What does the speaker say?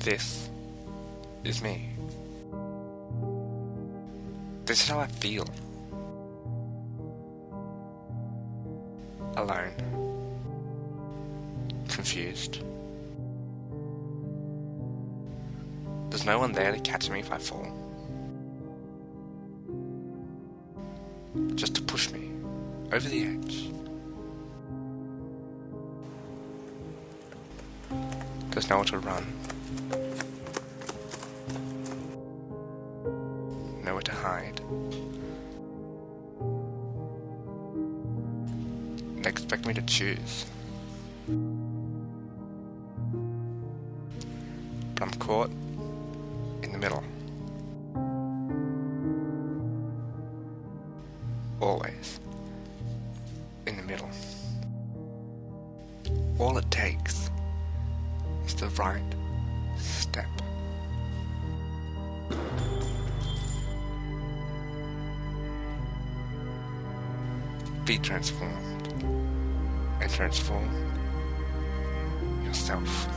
This is me. This is how I feel. Alone. Confused. There's no one there to catch me if I fall. Just to push me over the edge. There's nowhere to run. Nowhere to hide. They expect me to choose. But I'm caught in the middle. Always in the middle. All it takes is the right step. be transformed and transform yourself.